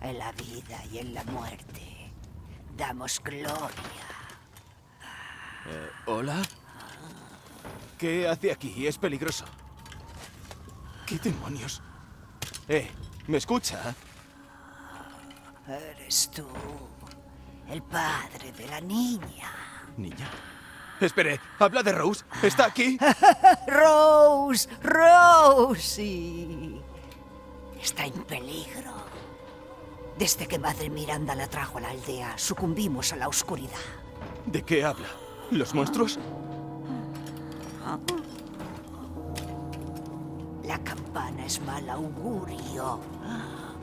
En la vida y en la muerte damos gloria. Eh, ¿Hola? ¿Qué hace aquí? Es peligroso. ¿Qué demonios? Eh, ¿me escucha? Eres tú, el padre de la niña. Niña. Espere, habla de Rose. ¿Está aquí? Rose, Rose. Está en peligro. Desde que Madre Miranda la trajo a la aldea, sucumbimos a la oscuridad. ¿De qué habla? ¿Los monstruos? La campana es mal augurio.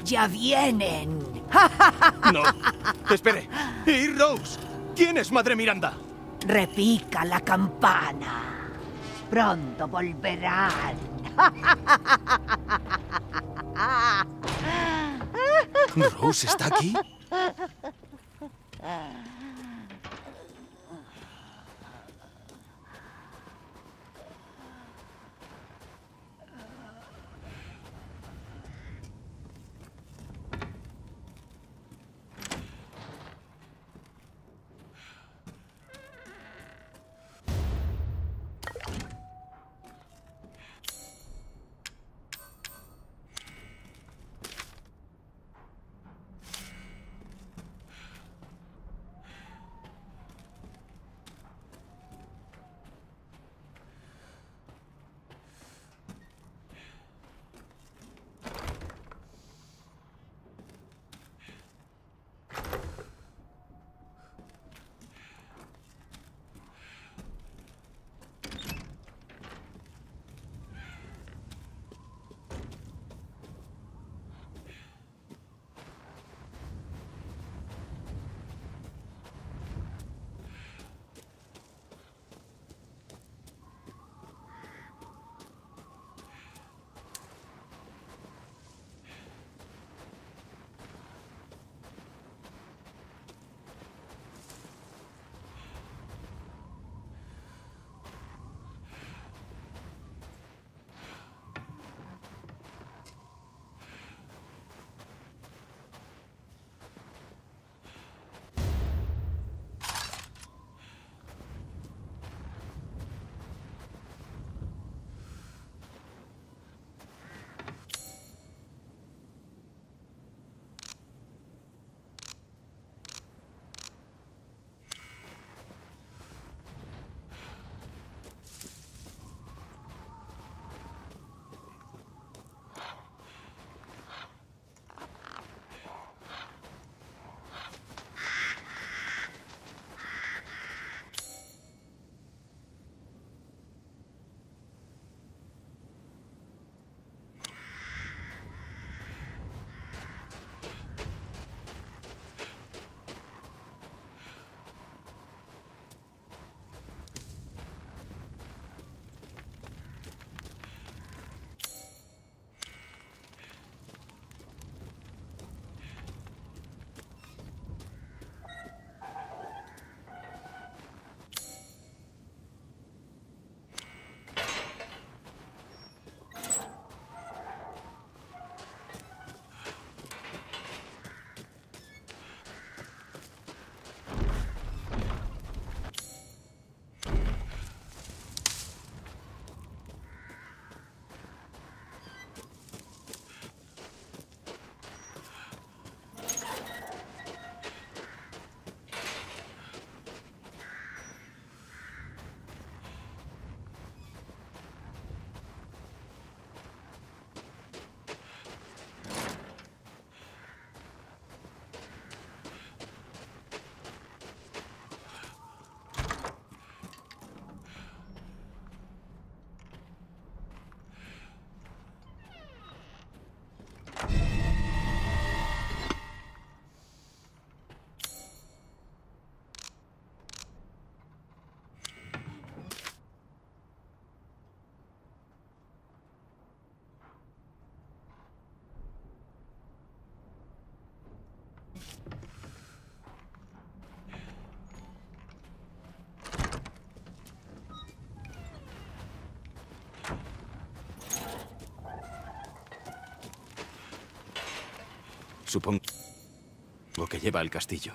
¡Ya vienen! No. Espere. ¿Y Rose? ¿Quién es Madre Miranda? Repica la campana. Pronto volverán. ¿Rose está aquí? Supongo que lleva al castillo.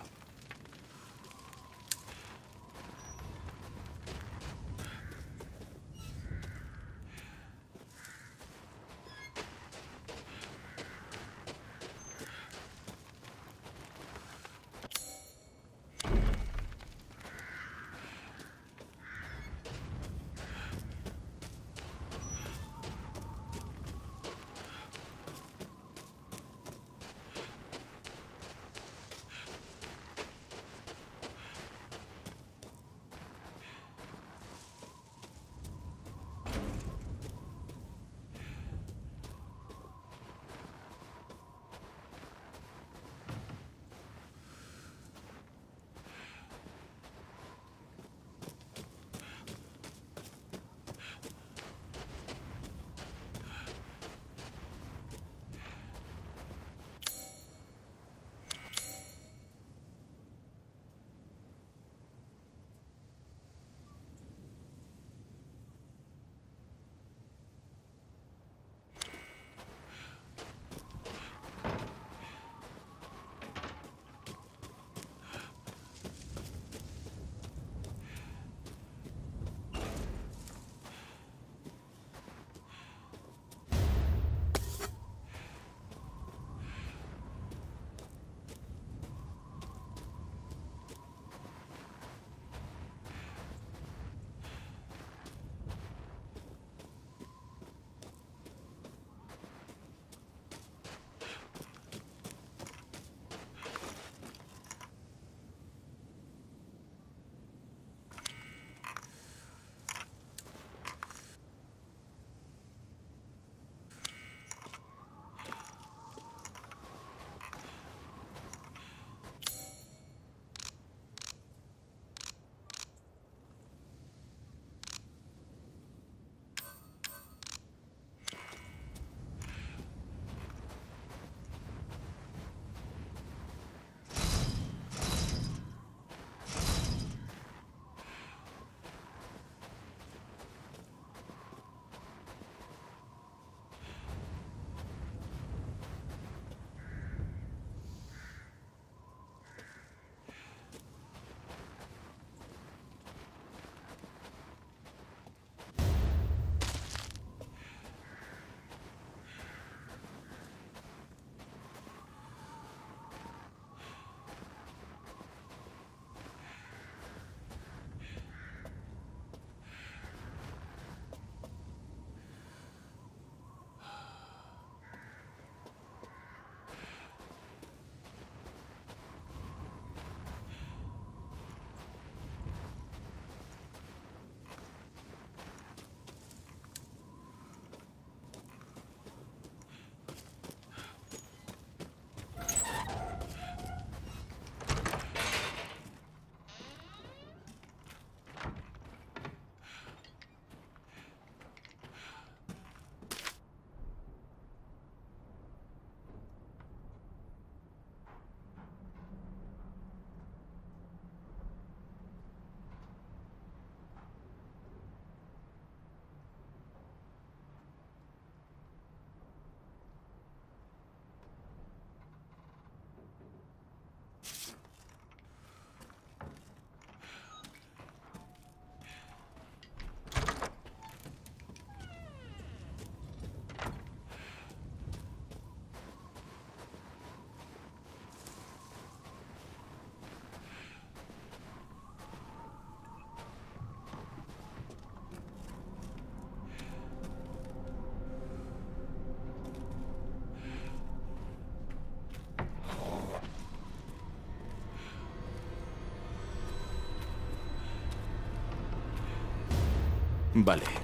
Vale.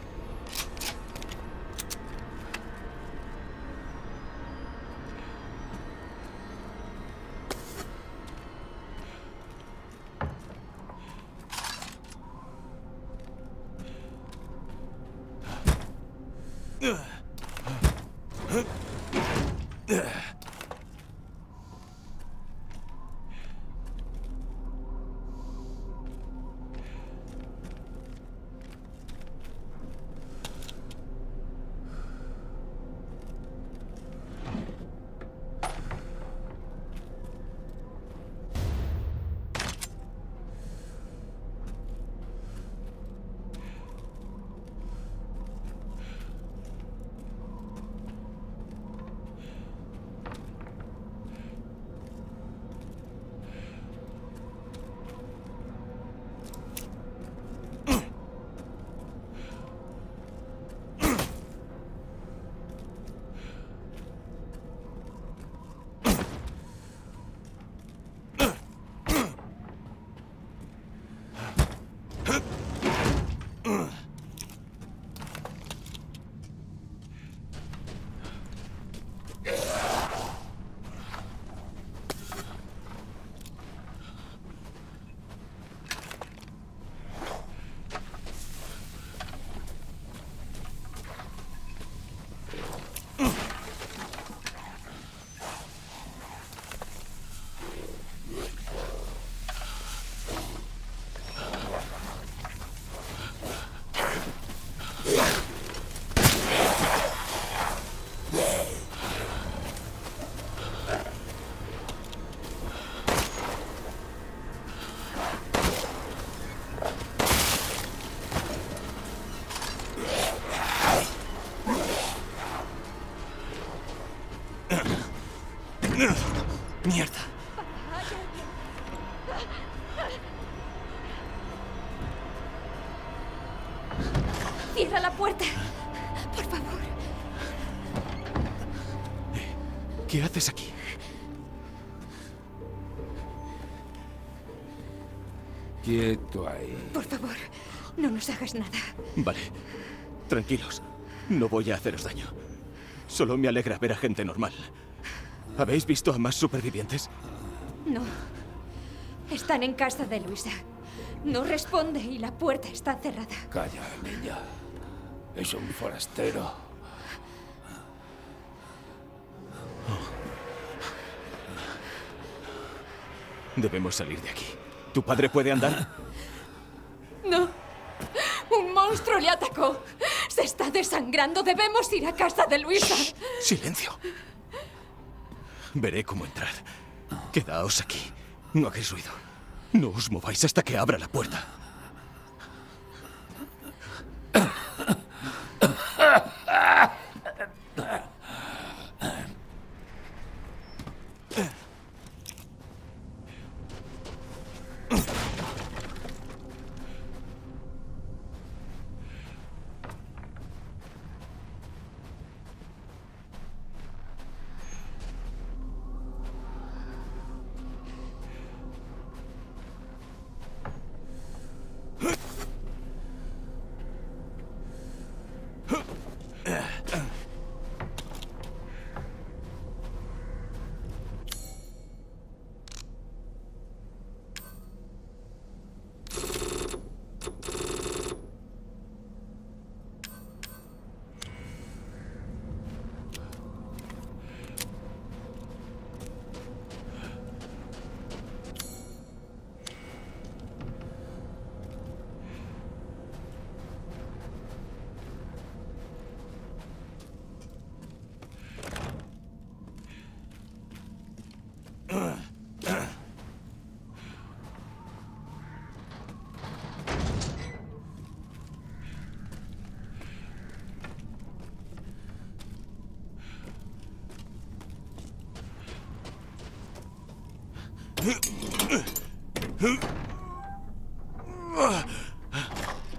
Hagas nada. Vale. Tranquilos. No voy a haceros daño. Solo me alegra ver a gente normal. ¿Habéis visto a más supervivientes? No. Están en casa de Luisa. No responde y la puerta está cerrada. Calla, niña. Es un forastero. Debemos salir de aquí. ¿Tu padre puede andar? No. Le atacó. Se está desangrando. Debemos ir a casa de Luisa. Silencio. Veré cómo entrar. Quedaos aquí. No hagáis ruido. No os mováis hasta que abra la puerta.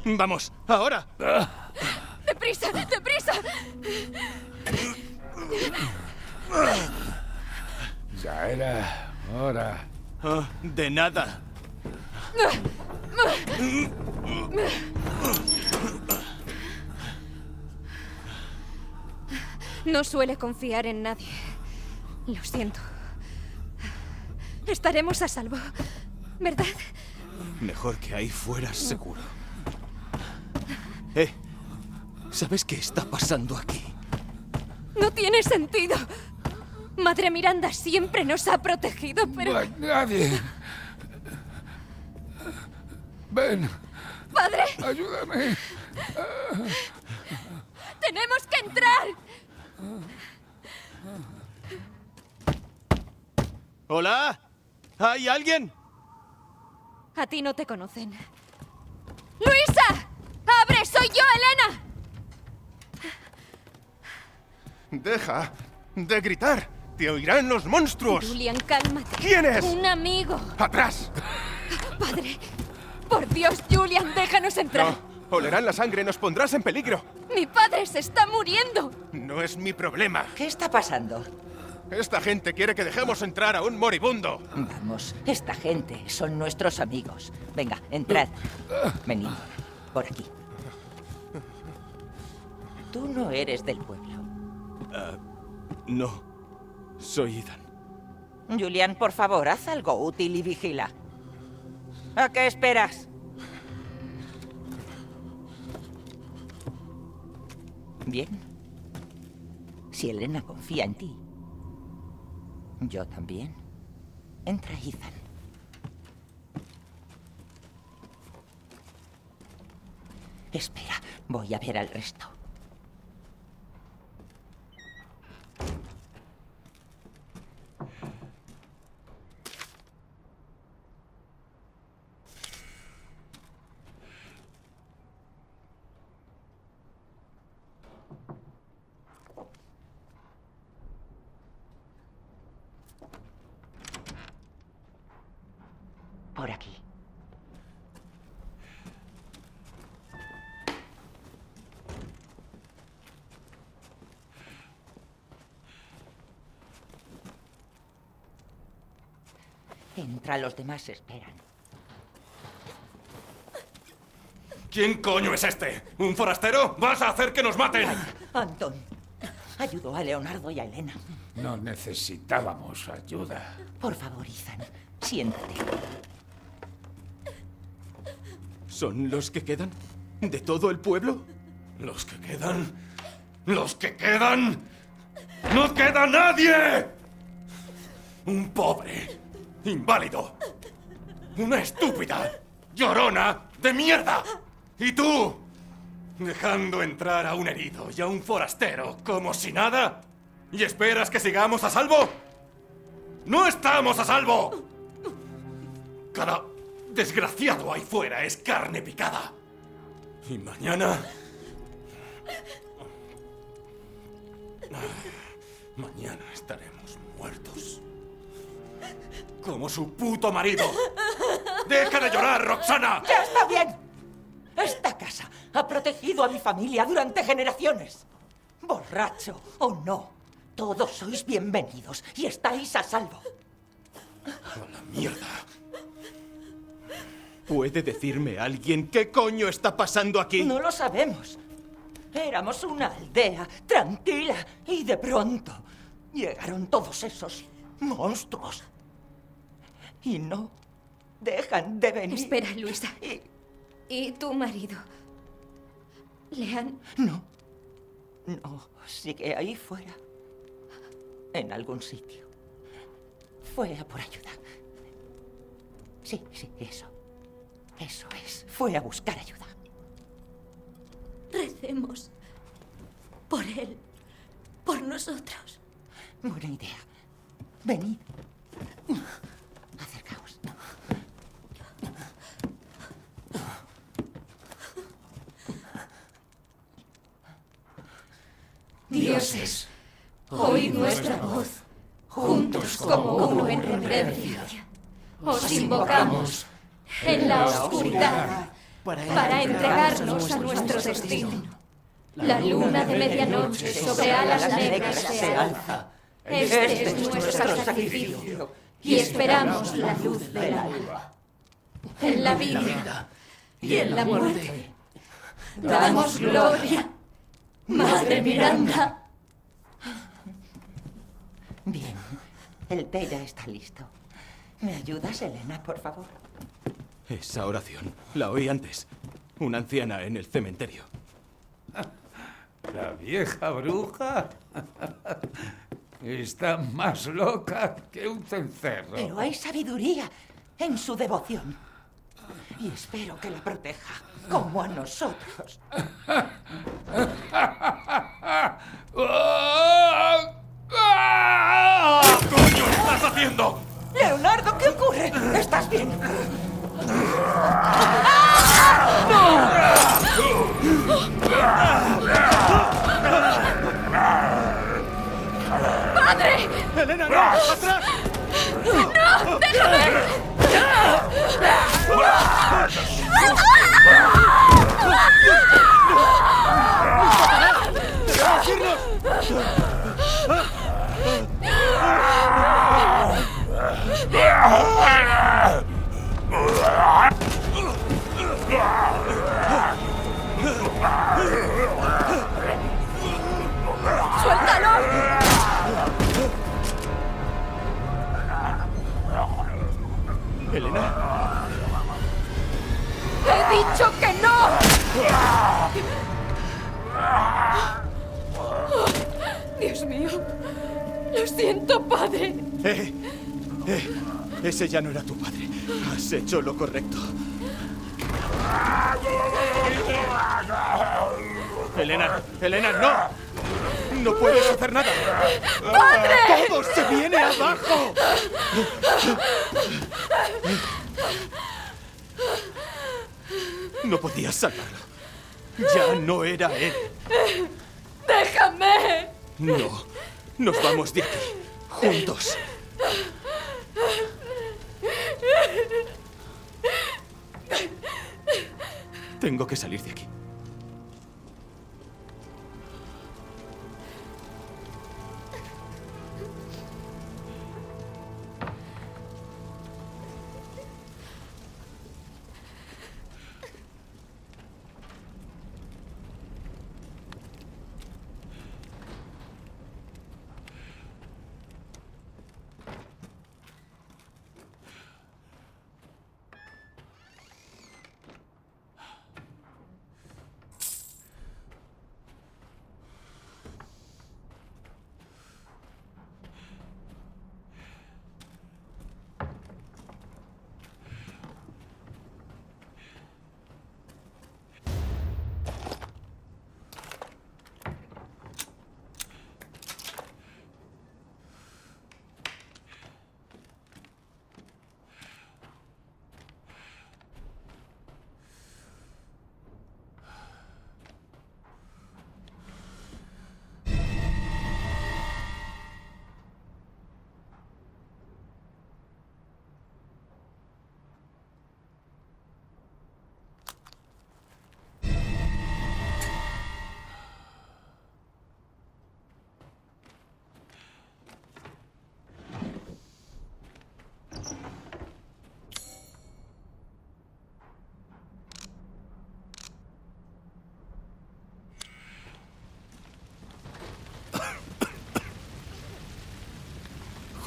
Vamos, ahora. ¡Deprisa! ¡Deprisa! Ya era hora. Ah, de nada. No suele confiar en nadie. Lo siento. Estaremos a salvo, ¿verdad? Mejor que ahí fuera seguro. Eh, ¿sabes qué está pasando aquí? No tiene sentido. Madre Miranda siempre nos ha protegido, pero... No hay nadie. Ven, ¡Padre! ayúdame. ¡Tenemos que entrar! ¿Hola? ¿Hay alguien? A ti no te conocen. ¡Luisa! ¡Abre! ¡Soy yo, Elena! Deja de gritar. Te oirán los monstruos. Julian, cálmate. ¿Quién es? Un amigo. ¡Atrás! Padre. Por Dios, Julian, déjanos entrar. No, olerán la sangre, nos pondrás en peligro. Mi padre se está muriendo. No es mi problema. ¿Qué está pasando? Esta gente quiere que dejemos entrar a un moribundo. Vamos, esta gente son nuestros amigos. Venga, entrad. Venid, por aquí. Tú no eres del pueblo. No. Soy Ethan. Julian, por favor, haz algo útil y vigila. ¿A qué esperas? Bien. Si Elena confía en ti, yo también. Entra, Ethan. Espera, voy a ver al resto. Los demás esperan. ¿Quién coño es este? ¿Un forastero? ¿Vas a hacer que nos maten? Antón, ayudó a Leonardo y a Elena. No necesitábamos ayuda. Por favor, Ethan, siéntate. ¿Son los que quedan? ¿De todo el pueblo? ¿Los que quedan? ¿Los que quedan? ¡No queda nadie! Un pobre, inválido, una estúpida, llorona de mierda. ¿Y tú? Dejando entrar a un herido y a un forastero como si nada. ¿Y esperas que sigamos a salvo? ¡No estamos a salvo! Cada desgraciado ahí fuera es carne picada. Y mañana... Mañana estaremos muertos. Como su puto marido. ¡Deja de llorar, Roxana! ¡Ya está bien! Esta casa ha protegido a mi familia durante generaciones. Borracho o no, todos sois bienvenidos y estáis a salvo. A la mierda. ¿Puede decirme alguien qué coño está pasando aquí? No lo sabemos. Éramos una aldea tranquila y de pronto llegaron todos esos monstruos. Y no dejan de venir. Espera, Luisa. Y ¿Y tu marido? ¿Le han...? no, no, sigue ahí fuera. En algún sitio. Fue a por ayuda. Sí, sí, eso. Eso es. Fue a buscar ayuda. Recemos por él, por nosotros. Buena idea. Venid. Acercaos. Dioses, oíd nuestra voz, juntos como uno en reverencia. Os invocamos en la oscuridad para entregarnos a nuestro destino. La luna de medianoche sobre alas negras se alza. Este es nuestro sacrificio y esperamos la luz del alba. En la vida y en la muerte damos gloria. Madre Miranda. Bien. El té ya está listo. ¿Me ayudas, Elena, por favor? Esa oración la oí antes. Una anciana en el cementerio. La vieja bruja está más loca que un cencerro. Pero hay sabiduría en su devoción. Y espero que la proteja, como a nosotros. ¿Qué coño estás haciendo? Leonardo, ¿qué ocurre? ¿Estás bien? ¡Elena, no! ¡Atrás! ¡Elena! Dios mío. Lo siento, padre. ¡Eh! ¡Eh! Ese ya no era tu padre. Has hecho lo correcto. Elena, Elena, no. No puedes hacer nada. ¡Padre! ¡Todo se viene abajo! No podías salvarlo. Ya no era él. ¡Déjame! No, nos vamos de aquí, juntos. Tengo que salir de aquí.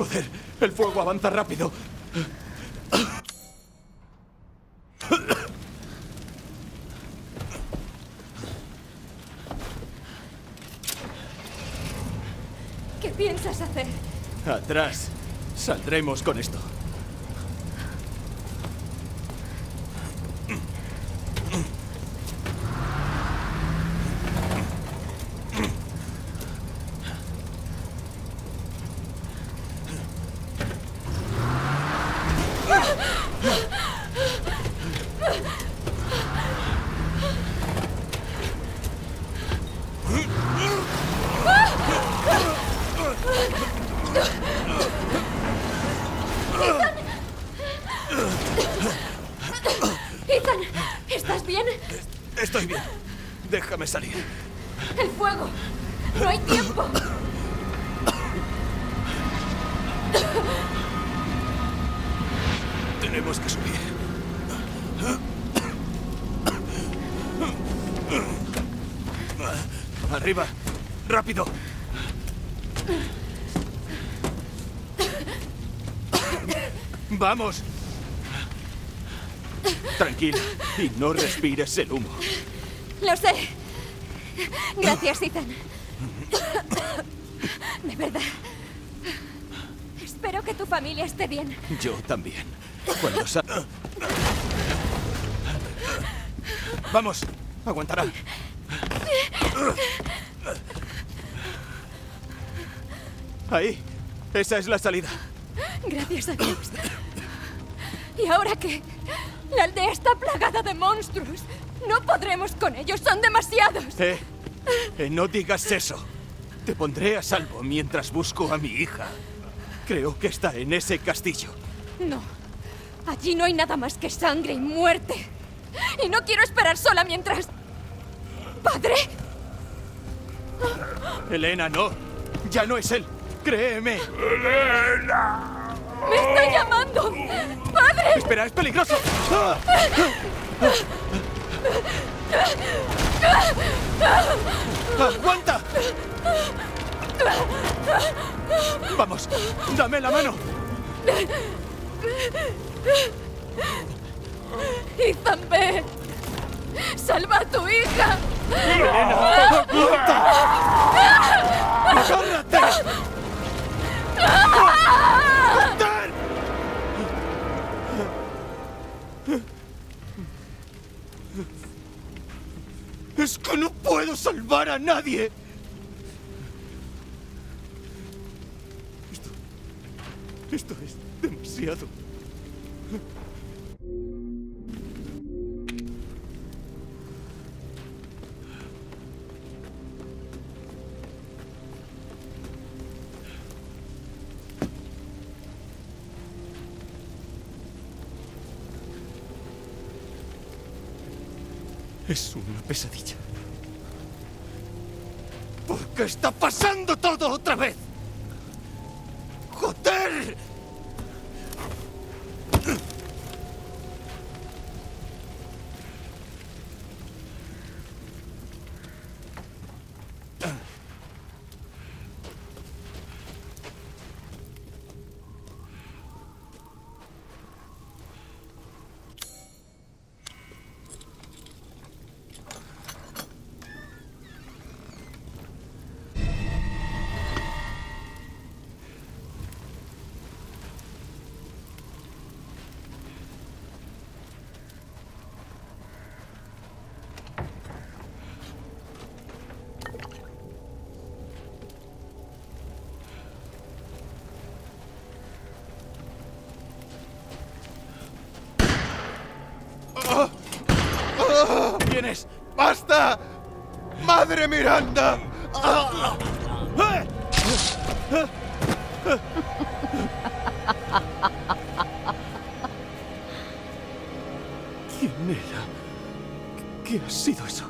Joder, el fuego avanza rápido. ¿Qué piensas hacer? Atrás. Saldremos con esto. ¿Estás bien? Estoy bien. Déjame salir. El fuego. No hay tiempo. Tenemos que subir. Arriba. Rápido. Vamos. Tranquila y no respires el humo. Lo sé. Gracias, Ethan. De verdad. Espero que tu familia esté bien. Yo también. Cuando sa... Vamos, aguantará. Ahí. Esa es la salida. Gracias a Dios. ¿Y ahora qué? La aldea está plagada de monstruos. No podremos con ellos, son demasiados. Eh, eh, no digas eso. Te pondré a salvo mientras busco a mi hija. Creo que está en ese castillo. No. Allí no hay nada más que sangre y muerte. Y no quiero esperar sola mientras... ¿Padre? Elena, no. Ya no es él. Créeme. ¡Me está llamando! ¡Padre! Espera, es peligroso. ¡Aguanta! Vamos, dame la mano. Ethan, ve. ¡Salva a tu hija! ¡Elena! ¡Aguanta! ¡Agárrate! ¡Joder! ¡Es que no puedo salvar a nadie! Esto... Esto es demasiado. Es una pesadilla. ¿Por qué está pasando todo otra vez? ¡Basta! ¡Madre Miranda! ¿Quién era? ¿Qué ha sido eso?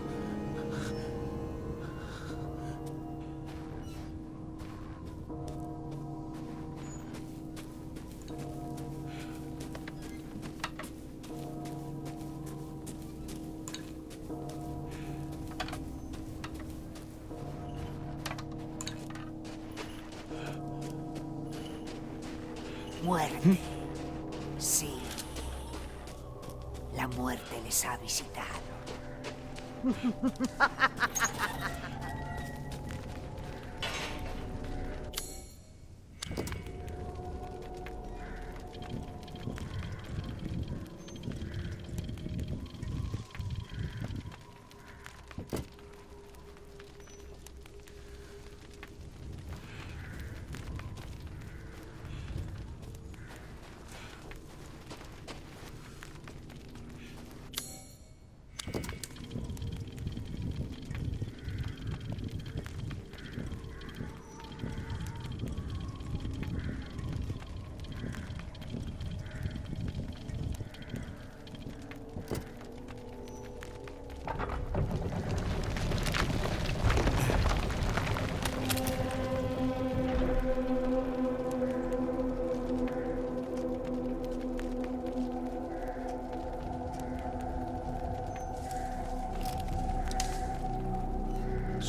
Muerte. Sí. La muerte les ha visitado.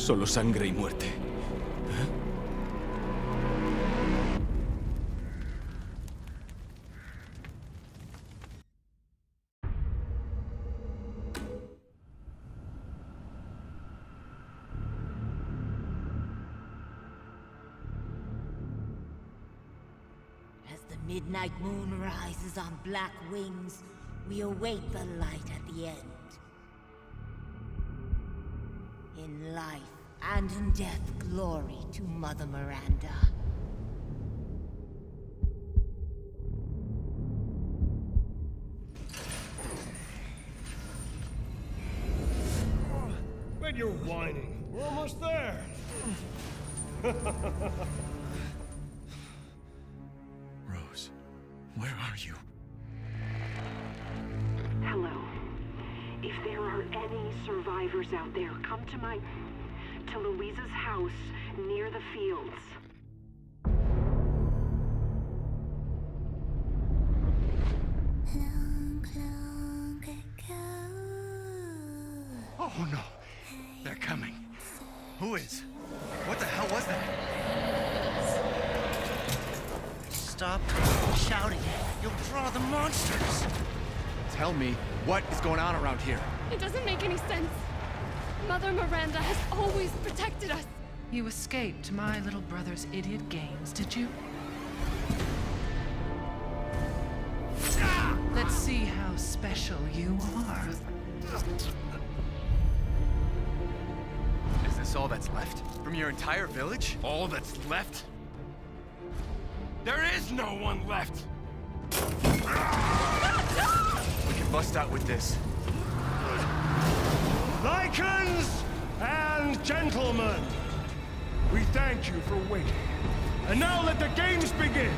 Solo sangre y muerte. As the midnight moon rises on black wings, we await the light at the end. To Mother Miranda. Oh, Quit your whining. We're almost there. Rose, where are you? Hello. If there are any survivors out there, come to my. to Louisa's house near the fields. Oh no! They're coming. Who is? What the hell was that? Stop shouting. You'll draw the monsters. Tell me, what is going on around here? It doesn't make any sense. Mother Miranda has always protected us. You escaped my little brother's idiot games, did you? Let's see how special you are. Is this all that's left? From your entire village? All that's left? There is no one left! We can bust out with this. Lycans and gentlemen, we thank you for waiting. And now let the games begin.